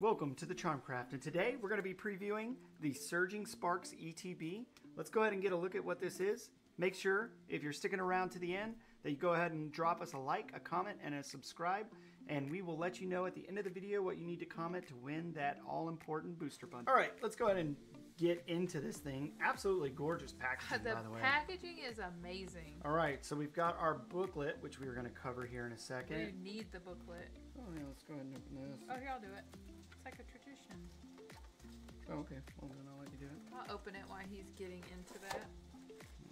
Welcome to the Charmcraft, and today we're going to be previewing the Surging Sparks ETB. Let's go ahead and get a look at what this is. Make sure, if you're sticking around to the end, that you go ahead and drop us a like, a comment, and a subscribe, and we will let you know at the end of the video what you need to comment to win that all-important booster bundle. All right, let's go ahead and get into this thing. Absolutely gorgeous packaging, the by the way. packaging is amazing. All right, so we've got our booklet, which we are going to cover here in a You second. need the booklet. Oh, yeah, let's go ahead and open this. Oh, here, I'll do it. Like a tradition. Oh, okay, well, then I'll let you do it. I'll open it while he's getting into that.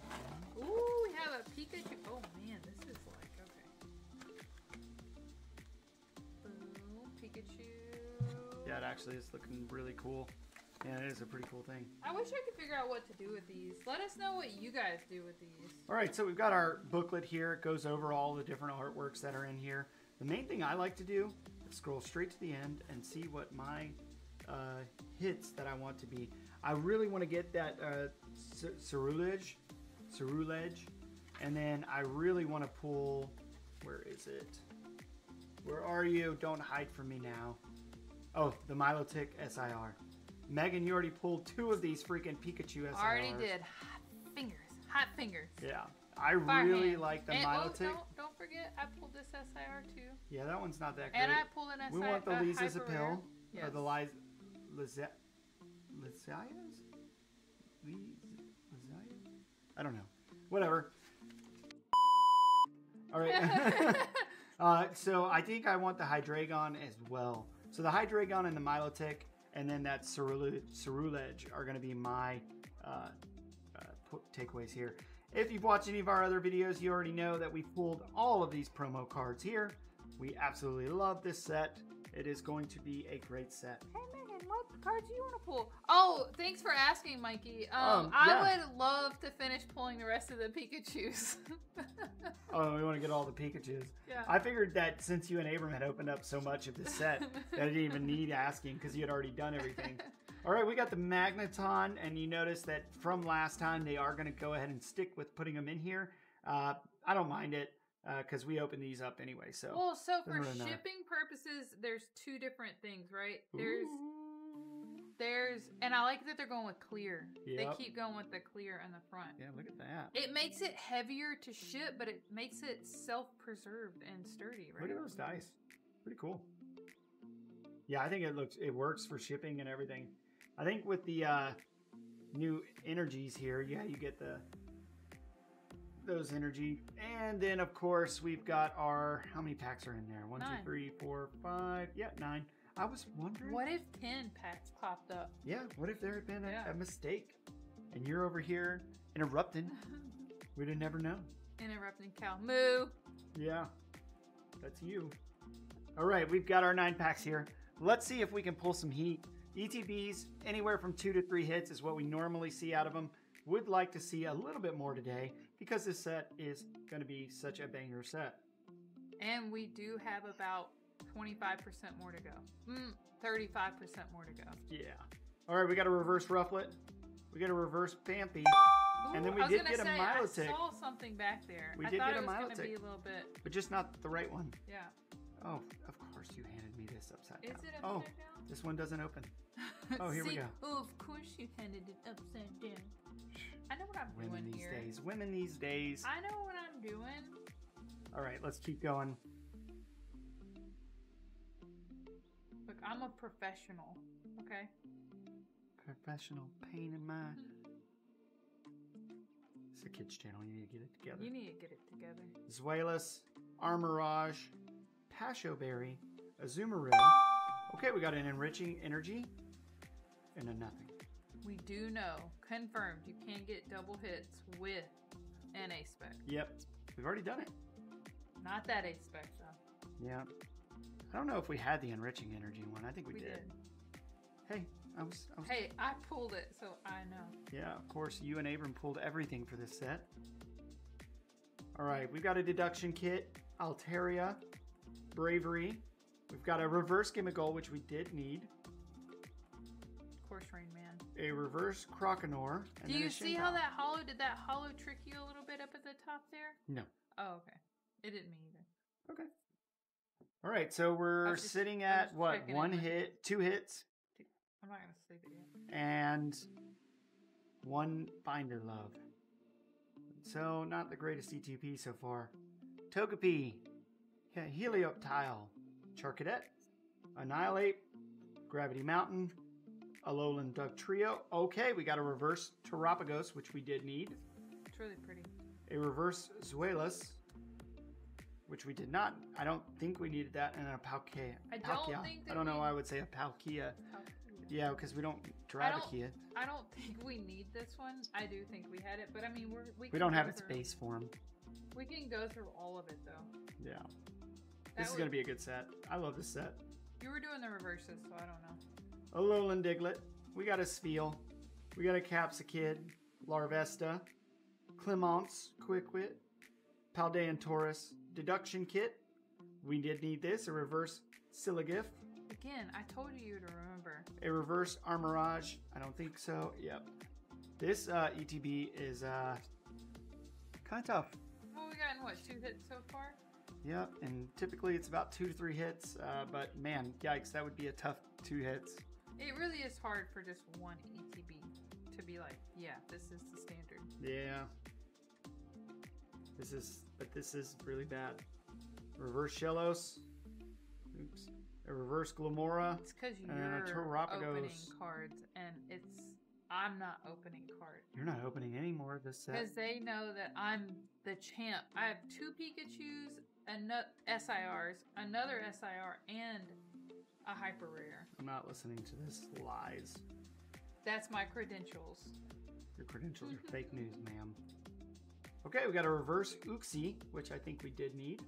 Mm-hmm. Ooh, we have a Pikachu. Oh man, this is like okay. Boom, Pikachu. Yeah, it actually is looking really cool. Yeah, it is a pretty cool thing. I wish I could figure out what to do with these. Let us know what you guys do with these. All right, so we've got our booklet here. It goes over all the different artworks that are in here. The main thing I like to do is scroll straight to the end and see what my uh, hits that I want to be. I really want to get that uh, cer- Ceruledge, Ceruledge, and then I really want to pull. Where is it? Where are you? Don't hide from me now. Oh, the Milotic SIR. Megan, you already pulled two of these freaking Pikachu SIRs. Already did. Hot fingers. Hot fingers. Yeah, I really like the and, oh, Milotic. don't, don't forget, I pulled this SIR too. Yeah, that one's not that great. And I pulled an SIR. we want the uh, Lisa's hyper appeal. rare. Or the Liz... Liz... Lizias? Liz... Lizias? I don't know. Whatever. All right. uh, so I think I want the Hydreigon as well. So the Hydreigon and the Milotic, and then that Cerule- Ceruledge are going to be my uh, uh, takeaways here. If you've watched any of our other videos, you already know that we've pulled all of these promo cards here. We absolutely love this set. It is going to be a great set. Hey Megan, what cards do you want to pull? Oh, thanks for asking, Mikey. Um, Um, yeah. I would love to finish pulling the rest of the Pikachu's. Oh, we want to get all the Pikachus. yeah. I figured that since you and Abram had opened up so much of the set, that I didn't even need asking because you had already done everything. All right, we got the Magneton, and you notice that from last time they are going to go ahead and stick with putting them in here. Uh, I don't mind it because we open these up anyway. So well, so for matter. shipping purposes, there's two different things, right? There's Ooh. there's and I like that they're going with clear. They keep going with the clear in the front. yeah, look at that. It makes it heavier to ship, but it makes it self-preserved and sturdy, right? Look at those dice. Pretty cool. Yeah, I think it looks it works for shipping and everything. I think with the uh, new energies here, yeah, you get the those energy, and then of course we've got our how many packs are in there? One, two, Nine. three, four, five. Yeah, nine. I was wondering. What if ten packs popped up? Yeah, what if there had been a, Yeah. a mistake, and you're over here interrupting? We'd have never known. Interrupting cow. Moo. Yeah, that's you. All right, we've got our nine packs here. Let's see if we can pull some heat. ETBs, anywhere from two to three hits is what we normally see out of them. Would like to see a little bit more today because this set is going to be such a banger set. And we do have about 25% more to go. Mm, 35% more to go. Yeah. All right, we got a reverse Rufflet. We got a reverse Pampy. And then we did get a Milotic. I saw something back there. We I did thought get it a was going to Milotic. be a little bit. But just not the right one. Yeah. Oh, of course you handed me this upside down. Is it oh, upside down? this one doesn't open. Oh, here we go. Oh, of course you handed it upside down. I know what I'm Women doing these here. days. Women these days. I know what I'm doing. All right, let's keep going. Look, I'm a professional. Okay. Professional pain in my. It's a kids channel. You need to get it together. You need to get it together. Zweilous, Armarouge, Passho Berry, Azumarill. Okay, we got an enriching energy and a nothing. We do know, confirmed, you can't get double hits with an ACE SPEC. Yep, we've already done it. Not that ACE SPEC though. Yeah. I don't know if we had the enriching energy one. I think we, We did. did. Hey, I was, I was. Hey, I pulled it, so I know. Yeah, of course, you and Abram pulled everything for this set. All right, we've got a deduction kit, Altaria, Bravery. We've got a reverse Gimmighoul, which we did need, Of course, Rain Man. a reverse Croconaw. and Do you see how that hollow did that hollow trick you a little bit up at the top there? No. Oh, okay. It didn't me either. Okay. All right, so we're just- sitting at what? One hit, two hits, I'm not gonna save it yet. and one binder love. So not the greatest ETB so far. Togepi, yeah, Helioptile, Charcadet, Annihilape, Gravity Mountain, Alolan Dugtrio. Okay, we got a reverse Terapagos, which we did need. It's really pretty. A reverse Zweilous, which we did not. I don't think we needed that, and a Palkia. I don't Palkia. think I don't know why I would say a Palkia. How- Yeah, because we don't drive a don't- Kia. I don't think we need this one. I do think we had it, but I mean, we're, we We don't have its base form. We can go through all of it though. Yeah. This is going to be a good set. I love this set. You were doing the reverses, so I don't know. A Alolan Diglett. We got a Spheal. We got a Capsakid. Larvesta. Clemence. Quickwit. Paldean Tauros. Deduction Kit. We did need this. A reverse Silagif. Again, I told you to remember. A reverse Armarouge. I don't think so. Yep. This uh, ETB is uh, kind of tough. Well, we gotten what two hits so far? Yep, and typically it's about two to three hits, uh, but man, yikes, that would be a tough two hits. It really is hard for just one ETB to be like, yeah, this is the standard. Yeah. This is, but this is really bad. Reverse Shellos. Oops. A reverse Glimmora. It's because And then a you're opening cards, and I'm not opening cards You're not opening any more of this set. because they know that I'm the champ. I have two Pikachu's, another SIRs, another SIR, and a hyper rare. I'm not listening to this lies. That's my credentials. Your credentials are fake news, ma'am. Okay, we got a reverse Uxie, which I think we did need.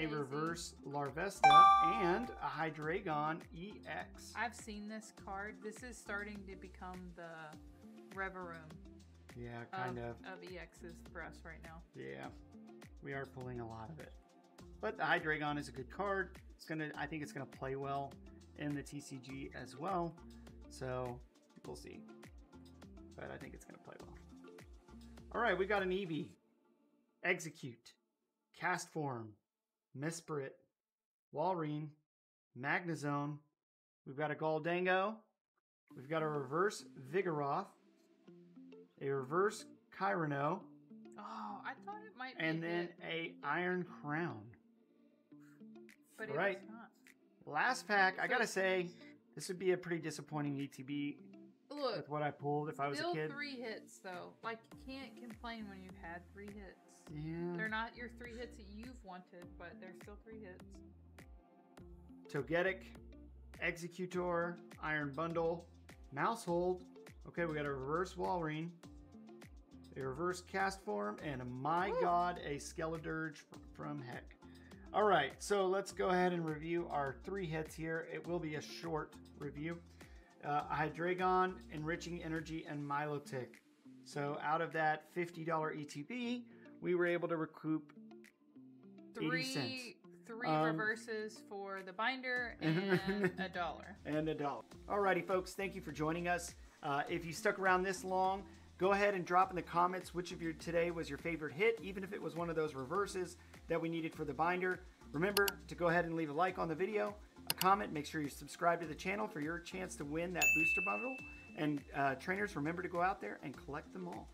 A reverse Larvesta and a Hydreigon EX. I've seen this card. This is starting to become the Reverum Yeah, of, kind of. of EXs for us right now. Yeah, we are pulling a lot of it. But the Hydreigon is a good card. It's gonna, I think it's gonna play well in the TCG as well. So we'll see. But I think it's gonna play well. All right, we got an Eevee, Exeggcute, Cast Form, Mesprit, Walrein, Magnezone. We've got a Gholdengo. We've got a reverse Vigoroth, a reverse Kyrano, Oh, I thought it might be and then hit, a Iron Crown. but it right. Last pack, I gotta say, this would be a pretty disappointing ETB Look, with what I pulled if I was a kid. three hits though. Like you can't complain when you've had three hits. Yeah. They're not your three hits that you've wanted, but they're still three hits. Togetic, Exeggutor, Iron Bundle, Maushold. Okay, we got a reverse Walrein, a reverse Castform, and a, my Woo. god, a Skeledirge fr- from Heck. All right, so let's go ahead and review our three hits here. It will be a short review. Uh, Hydreigon, Enriching Energy, and Milotic. So out of that $50 ETB, we were able to recoup 80 Three three Um, reverses for the binder and a dollar. and a dollar. Alrighty, folks, thank you for joining us. Uh, if you stuck around this long, go ahead and drop in the comments which of your today was your favorite hit, even if it was one of those reverses that we needed for the binder. Remember to go ahead and leave a like on the video, comment, make sure you subscribe to the channel for your chance to win that booster bundle. And uh, trainers, remember to go out there and collect them all.